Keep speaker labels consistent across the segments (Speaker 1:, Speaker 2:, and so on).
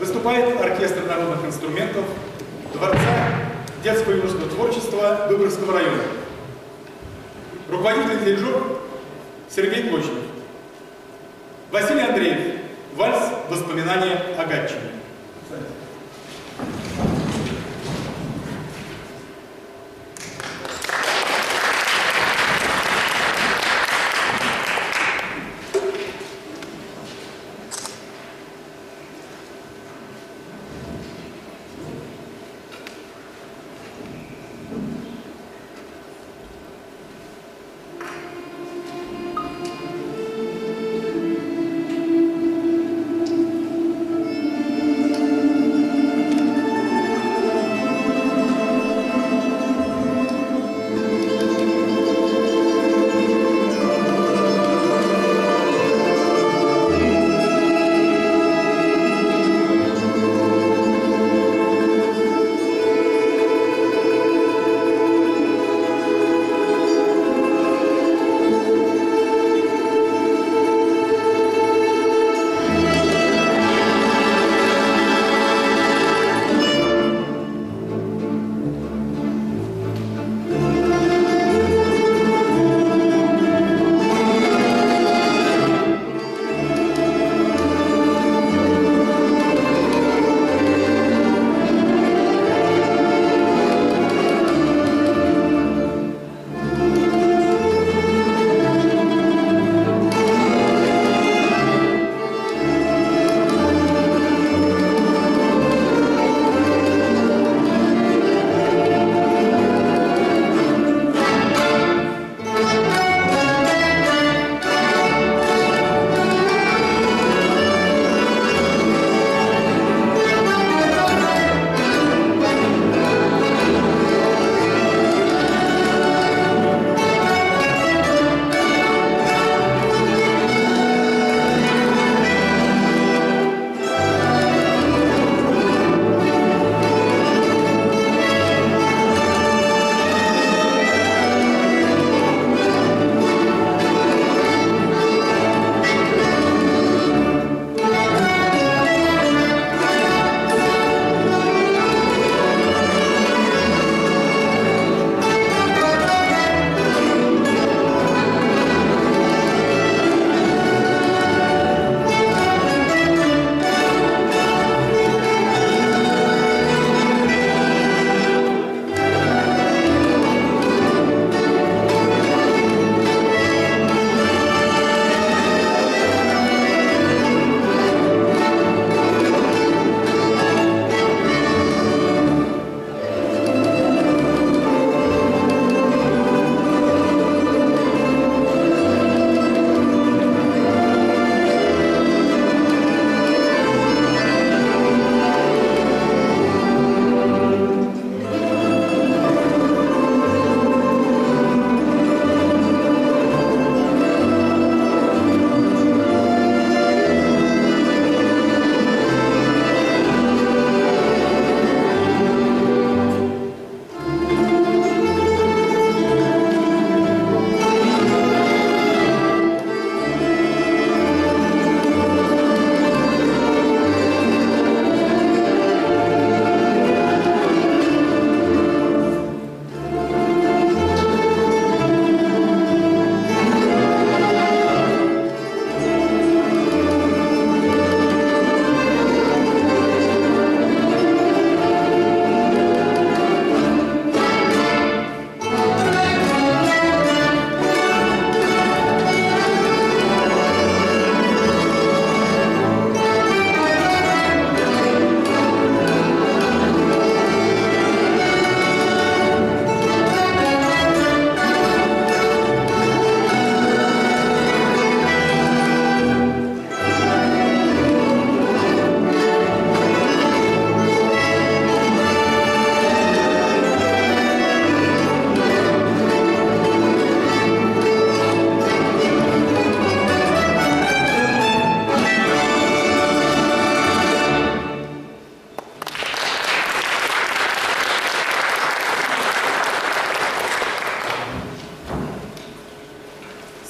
Speaker 1: Выступает оркестр народных инструментов Дворца детского и юношеского творчества Выборгского района. Руководитель дирижер Сергей Площадь. Василий Андреев. Вальс «Воспоминания о Гатчине».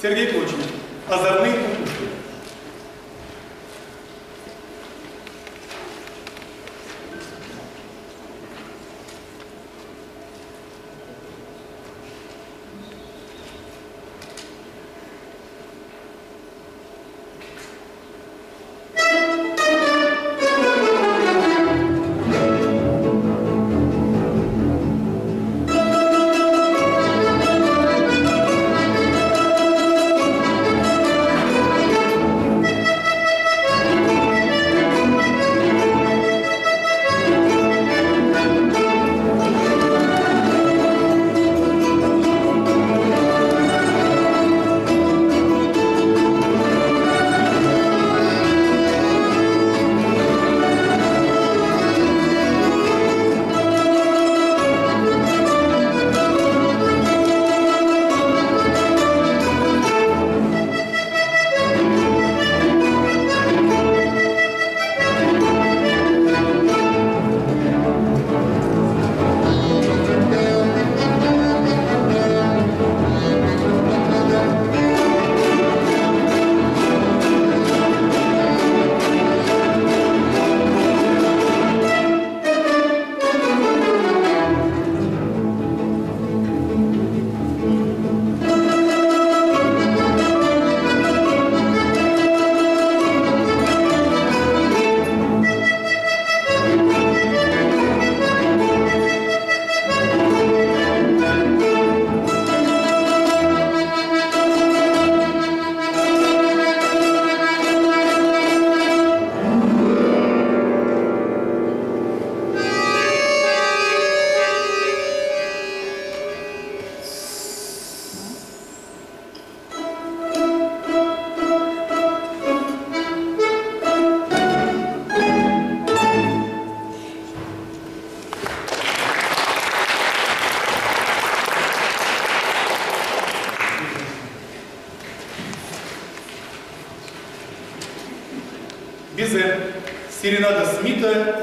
Speaker 1: Сергей Клочин. озорный.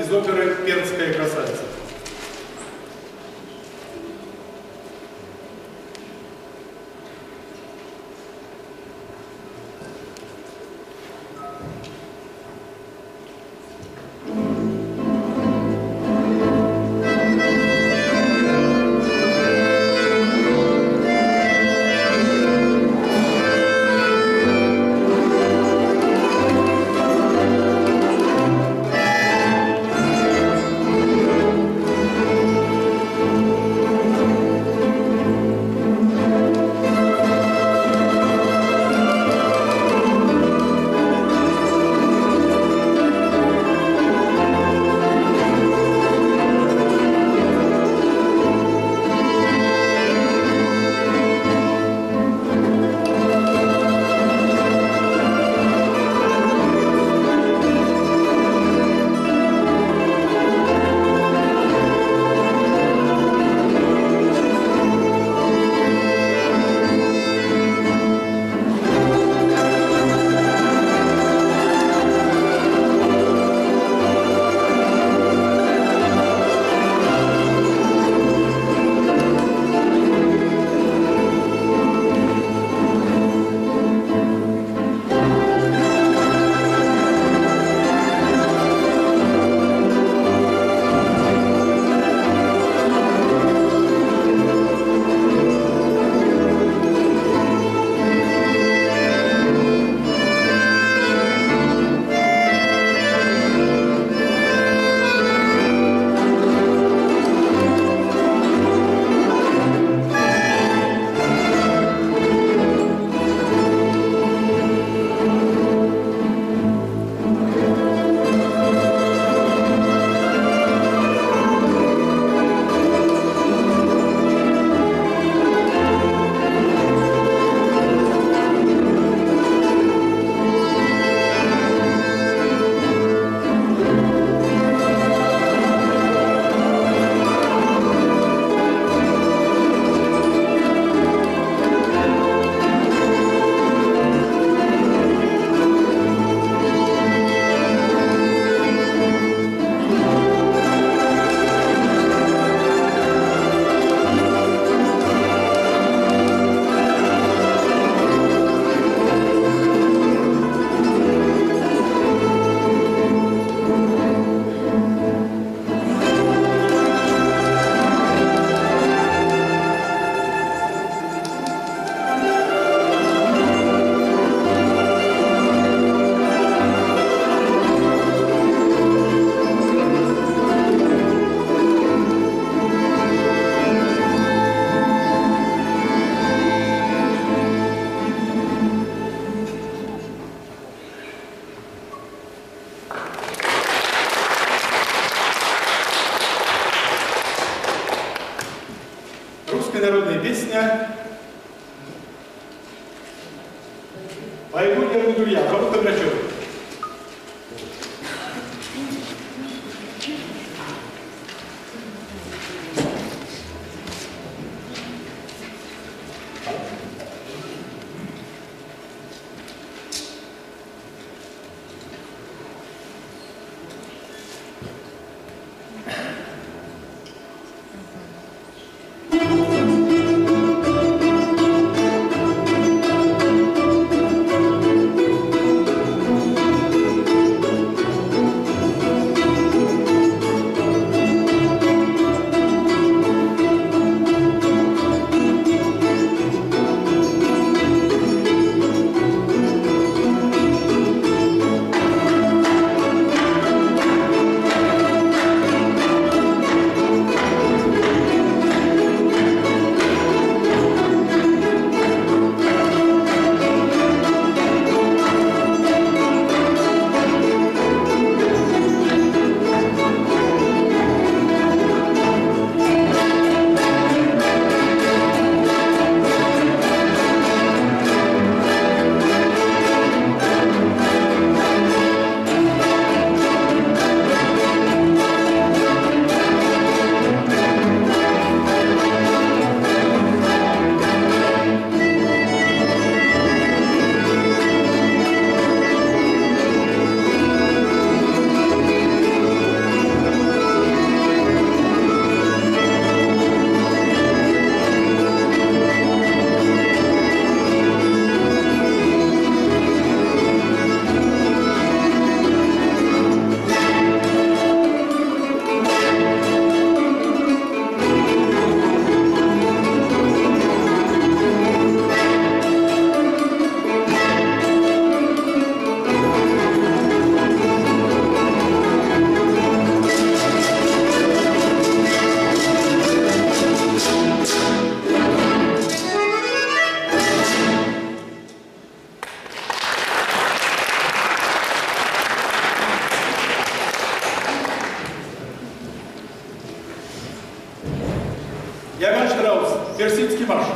Speaker 1: zopere Я ваш
Speaker 2: Штраус,
Speaker 1: Персидский марш.